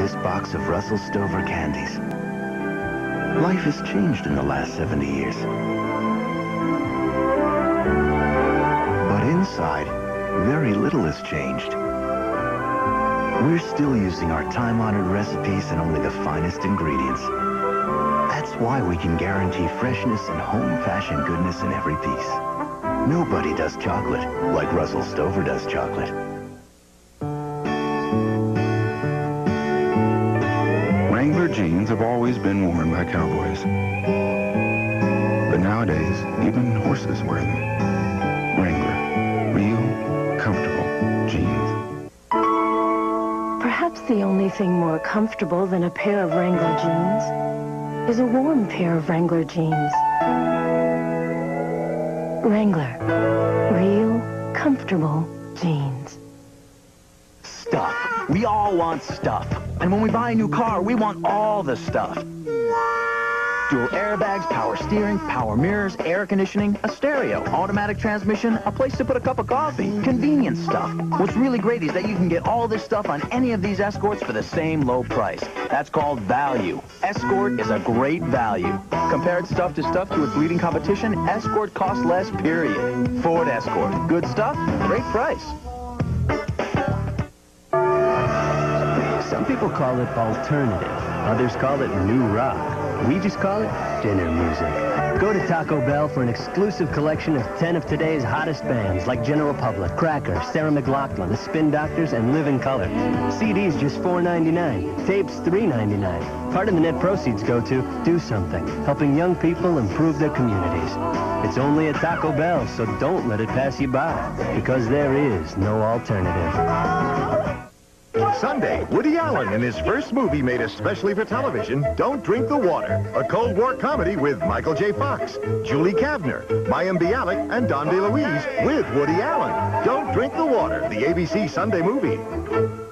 this box of Russell Stover candies. Life has changed in the last 70 years. But inside, very little has changed. We're still using our time-honored recipes and only the finest ingredients. That's why we can guarantee freshness and home-fashioned goodness in every piece. Nobody does chocolate like Russell Stover does chocolate. Jeans have always been worn by cowboys. But nowadays, even horses wear them. Wrangler. Real, comfortable jeans. Perhaps the only thing more comfortable than a pair of Wrangler jeans is a warm pair of Wrangler jeans. Wrangler. Real, comfortable jeans. Stuff. We all want stuff. And when we buy a new car, we want all the stuff. Dual airbags, power steering, power mirrors, air conditioning, a stereo, automatic transmission, a place to put a cup of coffee, convenience stuff. What's really great is that you can get all this stuff on any of these Escorts for the same low price. That's called value. Escort is a great value. Compared stuff to stuff to its leading competition, Escort costs less, period. Ford Escort. Good stuff, great price. People call it alternative. Others call it new rock. We just call it dinner music. Go to Taco Bell for an exclusive collection of 10 of today's hottest bands like General Public, Cracker, Sarah McLachlan, The Spin Doctors, and Living Colour. CDs just $4.99. Tapes $3.99. Part of the net proceeds go to Do Something, helping young people improve their communities. It's only at Taco Bell, so don't let it pass you by, because there is no alternative. Sunday, Woody Allen in his first movie made especially for television, Don't Drink the Water, a Cold War comedy with Michael J. Fox, Julie Kavner, Mayim Bialik, and Dom DeLuise with Woody Allen. Don't Drink the Water, the ABC Sunday movie.